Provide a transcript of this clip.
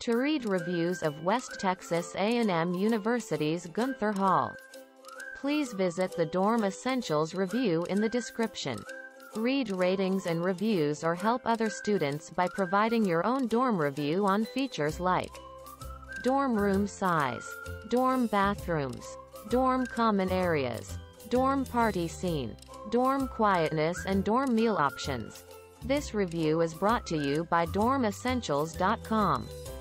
To read reviews of West Texas A&M University's Guenther Hall, please visit the Dorm Essentials review in the description. Read ratings and reviews or help other students by providing your own dorm review on features like dorm room size, dorm bathrooms, dorm common areas, dorm party scene, dorm quietness and dorm meal options. This review is brought to you by dormessentials.com,